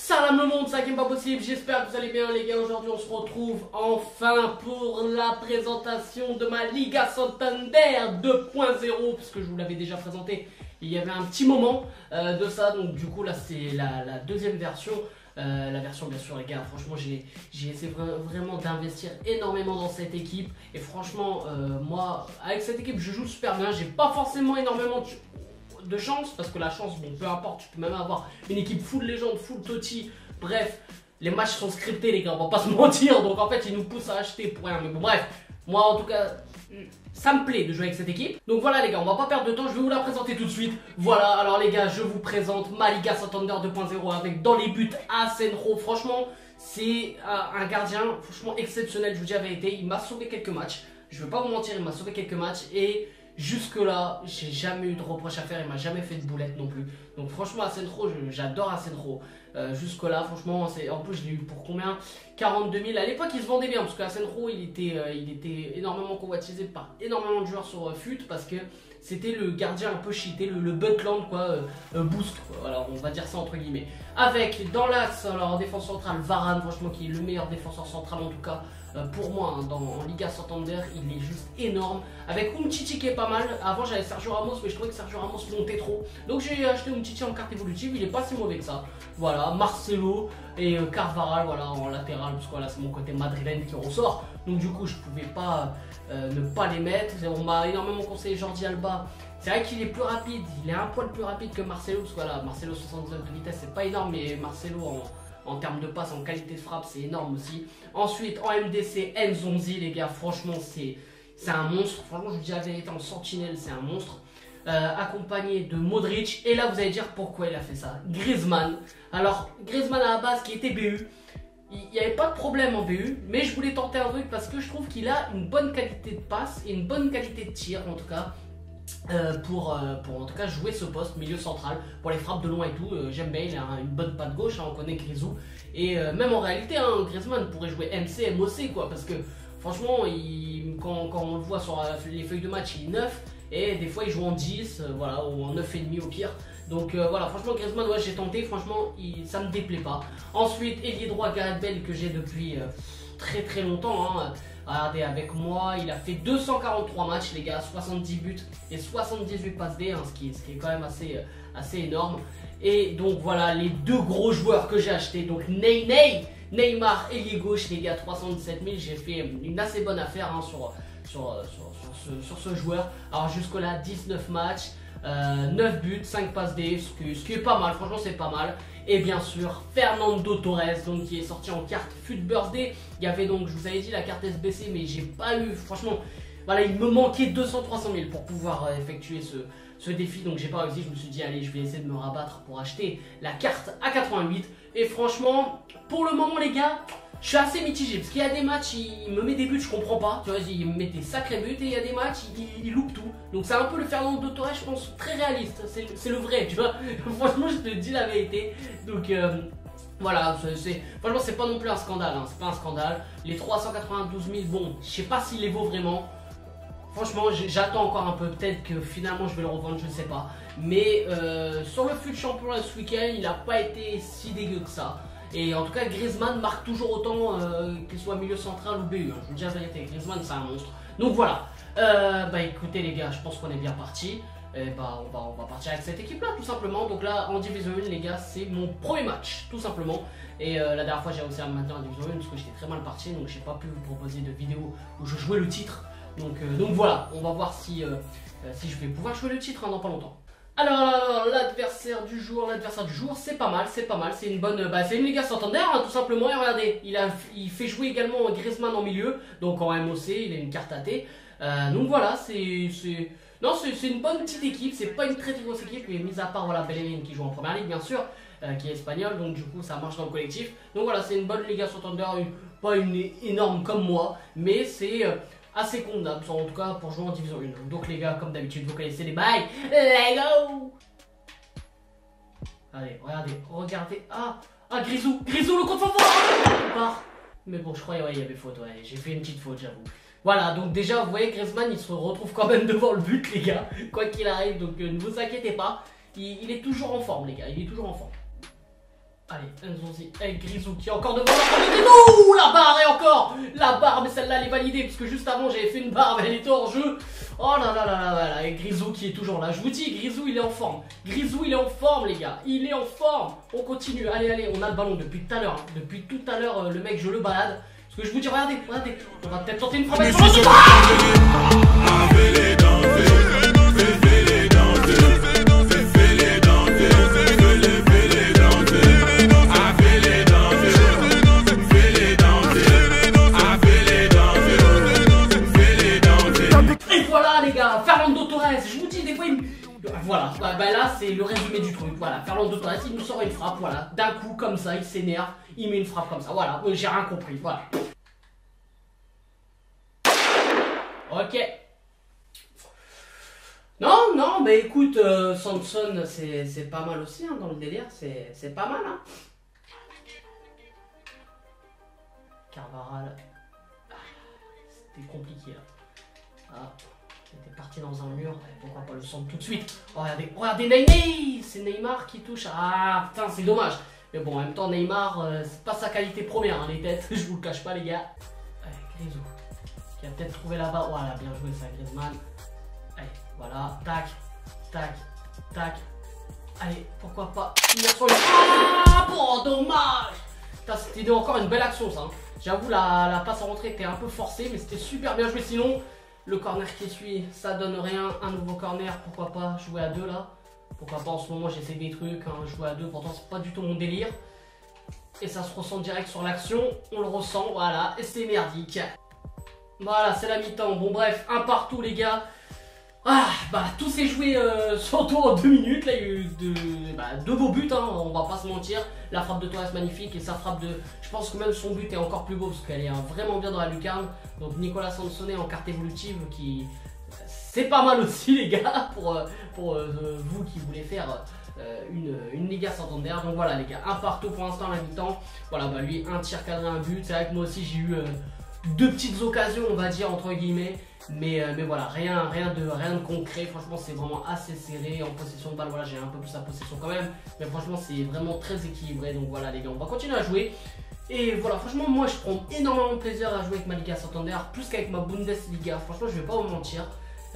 Salam le monde, ça qui pas possible, j'espère que vous allez bien les gars, aujourd'hui on se retrouve enfin pour la présentation de ma Liga Santander 2.0 puisque je vous l'avais déjà présenté il y avait un petit moment euh, de ça, donc du coup là c'est la, deuxième version. Euh, la version bien sûr les gars, franchement j'ai essayé vraiment d'investir énormément dans cette équipe. Et franchement euh, moi avec cette équipe je joue super bien, j'ai pas forcément énormément de de chance, parce que la chance, bon, peu importe, tu peux même avoir une équipe full légende, full Totti, bref, les matchs sont scriptés, les gars, on va pas se mentir, donc en fait, ils nous poussent à acheter pour rien, mais bon, bref, moi en tout cas, ça me plaît de jouer avec cette équipe. Donc voilà les gars, on va pas perdre de temps, je vais vous la présenter tout de suite. Voilà, alors les gars, je vous présente Malika Santander 2.0 avec dans les buts Asenro. Franchement, c'est un gardien franchement exceptionnel, je vous dis la il m'a sauvé quelques matchs. Je veux pas vous mentir, il m'a sauvé quelques matchs et Jusque-là, j'ai jamais eu de reproche à faire, il m'a jamais fait de boulette non plus. Donc franchement, Asenro, j'adore Asenro. Euh, Jusque-là, franchement, en plus je l'ai eu pour combien? 42 000. À l'époque, il se vendait bien parce qu'Asenro, il, était, euh, il était énormément convoitisé par énormément de joueurs sur euh, FUT parce que c'était le gardien un peu cheaté, le, le Butland, quoi, euh, boost, quoi. Alors on va dire ça entre guillemets. Avec dans l'axe, en défense centrale, Varane, franchement, qui est le meilleur défenseur central en tout cas. Euh, pour moi, hein, dans, Liga Santander, il est juste énorme. Avec Umtiti qui est pas mal. Avant, j'avais Sergio Ramos, mais je trouvais que Sergio Ramos montait trop. Donc, j'ai acheté Umtiti en carte évolutive. Il est pas si mauvais que ça. Voilà, Marcelo et euh, Carvaral, voilà, en latéral, parce que voilà, c'est mon côté madrilène qui ressort. Donc, du coup, je pouvais pas euh, ne pas les mettre. On m'a énormément conseillé Jordi Alba. C'est vrai qu'il est plus rapide, il est un poil plus rapide que Marcelo, parce que voilà, Marcelo 79 de vitesse, c'est pas énorme, mais Marcelo en en termes de passe, en qualité de frappe, c'est énorme aussi. Ensuite, en MDC, Nzonzi, les gars, franchement, c'est un monstre. Franchement, je vous dis la vérité, en sentinelle, c'est un monstre. Euh, accompagné de Modric. Et là, vous allez dire pourquoi il a fait ça. Griezmann. Alors, Griezmann à la base, qui était BU, il n'y avait pas de problème en BU, mais je voulais tenter un truc parce que je trouve qu'il a une bonne qualité de passe et une bonne qualité de tir, en tout cas. Euh, pour, euh, jouer ce poste, milieu central, pour les frappes de loin et tout. Euh, j'aime bien, il a une bonne patte gauche, hein, on connaît Grisou. Et même en réalité, hein, Griezmann pourrait jouer MC, MOC, quoi, parce que franchement, quand, quand, on le voit sur les feuilles de match, il est 9, et des fois il joue en 10, voilà, ou en 9,5 au pire. Donc voilà, franchement, Griezmann, ouais, j'ai tenté, franchement, il, ça me déplaît pas. Ensuite, ailier droit Gareth Bell que j'ai depuis très très longtemps. Hein. Regardez avec moi, il a fait 243 matchs les gars, 70 buts et 78 passes D, hein, ce, qui, est quand même assez, euh, assez énorme. Et donc voilà les deux gros joueurs que j'ai achetés. Donc Ney Ney, Neymar, ailier gauche les gars, 317 000. J'ai fait une assez bonne affaire hein, sur, sur, sur, ce, joueur. Alors jusque là 19 matchs. 9 euh, buts, 5 passes D, ce ce qui est pas mal, franchement c'est pas mal. Et bien sûr, Fernando Torres, donc qui est sorti en carte FUT Birthday. Il y avait donc, je vous avais dit, la carte SBC, mais j'ai pas eu, franchement, voilà, il me manquait 200-300 000 pour pouvoir euh, effectuer ce, ce défi. Donc j'ai pas réussi, je me suis dit, allez, je vais essayer de me rabattre pour acheter la carte à 88. Et franchement, pour le moment, les gars, je suis assez mitigé parce qu'il y a des matchs, il me met des buts, je comprends pas. Tu vois, il me met des sacrés buts et il y a des matchs, il, loupe tout. Donc c'est un peu le Fernando Torres, je pense, très réaliste. C'est le vrai, tu vois. Franchement, je te dis la vérité. Donc euh, voilà, franchement, c'est pas non plus un scandale. Hein. C'est pas un scandale. Les 392 000, bon, je sais pas s'il les vaut vraiment. Franchement, j'attends encore un peu. Peut-être que finalement je vais le revendre, je ne sais pas. Mais euh, sur le fut championnat ce week-end, il n'a pas été si dégueu que ça. Et en tout cas, Griezmann marque toujours autant euh, qu'il soit milieu central ou BU. Hein. Je vous dis la vérité, Griezmann c'est un monstre. Donc voilà. Euh, bah écoutez les gars, je pense qu'on est bien parti. Et bah on va, on va partir avec cette équipe là tout simplement. Donc là en Division 1 les gars, c'est mon premier match tout simplement. Et euh, la dernière fois j'ai réussi à me maintenir en Division 1 parce que j'étais très mal parti donc j'ai pas pu vous proposer de vidéo où je jouais le titre. Donc, donc voilà, on va voir si, si je vais pouvoir jouer le titre hein, dans pas longtemps. Alors, l'adversaire du jour, l'adversaire du jour, c'est pas mal, c'est pas mal, c'est une bonne, bah, c'est une Liga Santander, hein, tout simplement, et regardez, il, a, il fait jouer également Griezmann en milieu, donc en MOC, il a une carte à euh, donc voilà, c'est, non, c'est une bonne petite équipe, c'est pas une très très grosse équipe, mais mis à part, voilà, Bellerin qui joue en première ligue, bien sûr, euh, qui est espagnol, donc du coup, ça marche dans le collectif, donc voilà, c'est une bonne Liga Santander, pas une énorme comme moi, mais c'est... Euh, assez convenable, en tout cas pour jouer en division 1. Donc les gars, comme d'habitude, vous connaissez les bails. Let's go Allez, regardez, regardez. Ah, ah Grisou, Grisou le compte favori Mais bon, je croyais, ouais, il y avait faute, ouais. J'ai fait une petite faute, j'avoue. Voilà, donc déjà, vous voyez, Griezmann, il se retrouve quand même devant le but, les gars. Quoi qu'il arrive, donc euh, ne vous inquiétez pas. Il, est toujours en forme, les gars. Il est toujours en forme. Allez, Nzonzi avec Grisou qui est encore devant la Grisou La barre et encore La barre, mais celle-là elle est validée parce que juste avant j'avais fait une barre mais elle était hors jeu. Oh là là là là là, et Grisou qui est toujours là. Je vous dis, Grisou il est en forme. Grisou il est en forme les gars. Il est en forme. On continue. Allez, allez, on a le ballon depuis tout à l'heure. Hein. Depuis tout à l'heure, euh, le mec je le balade. Parce que je vous dis, regardez, regardez. On va peut-être tenter une frappe. Voilà, bah, bah, là c'est le résumé du truc. Voilà, Fernando Torres il nous sort une frappe, voilà, d'un coup comme ça, il s'énerve, il met une frappe comme ça. Voilà, euh, j'ai rien compris, voilà. Ok. Non, non, mais écoute, euh, Samson, c'est pas mal aussi hein, dans le délire, c'est pas mal. Hein. Carvaral, ah, c'était compliqué là. Ah. J'étais parti dans un mur, pourquoi pas le son tout de suite oh, Regardez, regardez Neymar C'est Neymar qui touche. Ah putain, c'est dommage. Mais bon, en même temps, Neymar, euh, c'est pas sa qualité première, hein, les têtes, je vous le cache pas, les gars. Allez, Grisou, qui a peut-être trouvé là-bas. Voilà, bien joué, ça, Griezmann. Allez, voilà, tac, tac, tac. Allez, pourquoi pas. Ah, bon, dommage C'était encore une belle action, ça. Hein. J'avoue, la, la passe en rentrée était un peu forcée, mais c'était super bien joué sinon. Le corner qui suit, ça donne rien. Un nouveau corner, pourquoi pas jouer à deux là Pourquoi pas en ce moment j'essaie des trucs, hein, jouer à deux, pourtant c'est pas du tout mon délire. Et ça se ressent direct sur l'action, on le ressent, voilà, et c'est merdique. Voilà, c'est la mi-temps. Bon bref, un partout les gars. Ah, bah tout s'est joué euh, surtout en deux minutes. Là, il y a eu bah, deux, beaux buts, hein, on va pas se mentir. La frappe de Torres magnifique et sa frappe de. Je pense que même son but est encore plus beau parce qu'elle est vraiment bien dans la lucarne. Donc Nicolas Sansonnet en carte évolutive qui. C'est pas mal aussi, les gars, pour, euh, pour euh, vous qui voulez faire. une, une Liga Santander. Donc voilà les gars, un partout pour l'instant à la mi-temps. Voilà, bah lui, un tir cadré, un but. C'est vrai que moi aussi j'ai eu deux petites occasions, on va dire, entre guillemets. Mais, euh, mais voilà, rien, rien, de, rien de concret. Franchement, c'est vraiment assez serré. En possession de balle, voilà, j'ai un peu plus la possession quand même. Mais franchement, c'est vraiment très équilibré. Donc voilà, les gars, on va continuer à jouer. Et voilà, franchement, moi, je prends énormément de plaisir à jouer avec ma Liga Santander. Plus qu'avec ma Bundesliga. Franchement, je vais pas vous mentir.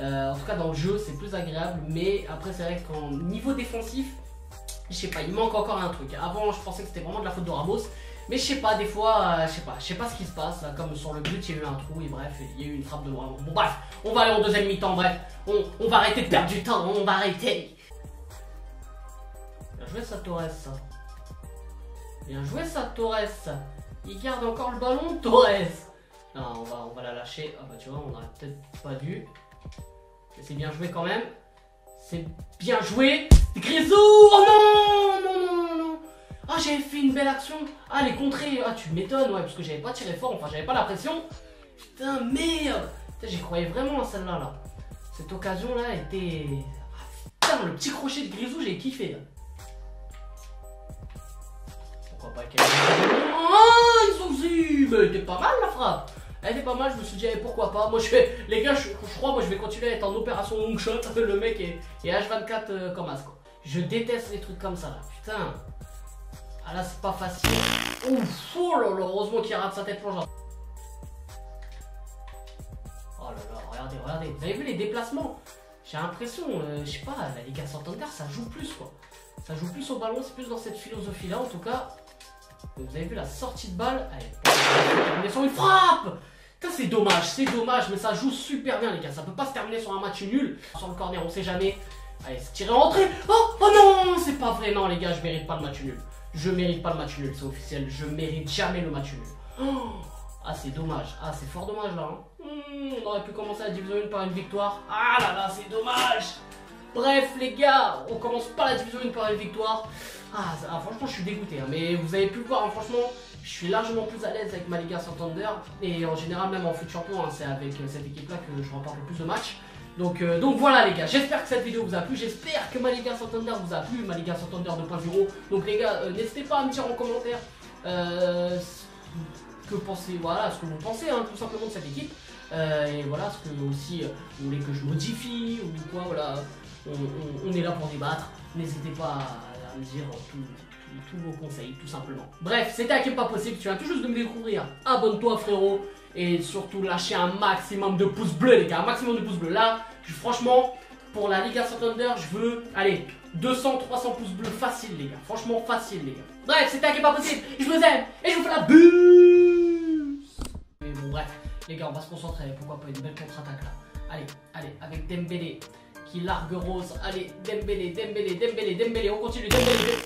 Euh, en tout cas, dans le jeu, c'est plus agréable. Mais après, c'est vrai qu'en niveau défensif, je sais pas, il manque encore un truc. Avant, je pensais que c'était vraiment de la faute de Ramos. Mais je sais pas, des fois, euh, je sais pas, je sais pas ce qui se passe. Comme sur le but, il y a eu un trou et bref, il y a eu une frappe de loin. Bon, bref, on va aller en deuxième mi-temps, bref. On, va arrêter de perdre du temps, on va arrêter. Bien joué, ça, Torres. Bien joué, ça, Torres. Il garde encore le ballon, Torres. Non, on va, on va la lâcher. Ah bah, tu vois, on aurait peut-être pas dû. Mais c'est bien joué quand même. C'est bien joué. Grisou Oh non Non, non, j'avais fait une belle action. Ah, les contrées. Ah, tu m'étonnes, ouais, parce que j'avais pas tiré fort. Enfin, j'avais pas la pression. Putain, merde. J'y croyais vraiment à celle-là, là. Cette occasion-là était. Ah, putain, le petit crochet de Grisou, j'ai kiffé, là. Pourquoi pas qu'elle. Oh, ils Mais elle était pas mal, la frappe. Elle était pas mal, je me suis dit, eh, pourquoi pas. Moi, je fais. Les gars, je, crois, moi, je vais continuer à être en opération long shot. Le mec est, H24 euh, comme as, quoi. Je déteste les trucs comme ça, là. Putain. Ah là, c'est pas facile. Ouf, oh là là, heureusement qu'il rate sa tête plongeante. Oh là là, regardez, regardez. Vous avez vu les déplacements? J'ai l'impression, euh, je sais pas, la Liga Santander, ça joue plus quoi. Ça joue plus au ballon, c'est plus dans cette philosophie-là en tout cas. Vous avez vu la sortie de balle Allez, sur une frappe c'est dommage, c'est dommage, mais ça joue super bien les gars. Ça peut pas se terminer sur un match nul. Sur le corner, on sait jamais. Allez, c'est tiré en entrée. Oh, oh non, c'est pas vrai. Non, les gars, je mérite pas le match nul. Je mérite pas le match nul, c'est officiel. Je mérite jamais le match nul. Oh ah, c'est dommage. Ah, c'est fort dommage là. Hein. Hmm, on aurait pu commencer la division 1 par une victoire. Ah là là, c'est dommage. Bref, les gars, on commence pas la division 1 par une victoire. Ah, ah franchement, je suis dégoûté. Hein. Mais vous avez pu le voir, hein, franchement, je suis largement plus à l'aise avec ma Liga Santander. Et en général, même en foot champion, c'est avec euh, cette équipe-là que je remporte le plus de matchs. Donc, euh, donc voilà les gars, j'espère que cette vidéo vous a plu, j'espère que ma Liga Santander vous a plu, ma Liga Santander 2.0. Donc les gars, euh, n'hésitez pas à me dire en commentaire euh, ce que vous pensez hein, tout simplement de cette équipe. et voilà, ce que aussi vous voulez que je modifie ou quoi, voilà, on, est là pour débattre. N'hésitez pas à, me dire tout, tous vos conseils, tout simplement. Bref, c'était Hakim Pas Possible, tu viens tout juste de me découvrir. Abonne-toi, frérot. Et surtout, lâchez un maximum de pouces bleus, les gars. Un maximum de pouces bleus. Là, franchement, pour la Liga Santander, je veux, allez, 200, 300 pouces bleus facile, les gars. Franchement, facile, les gars. Bref, c'était Hakim Pas Possible. Je vous aime. Et je vous fais la buse. Mais bon, bref, les gars, on va se concentrer. Pourquoi pas une belle contre-attaque là. Allez, allez, avec Dembélé qui largue Rose. Allez, Dembélé, Dembélé, Dembélé, Dembélé. On continue, Dembélé.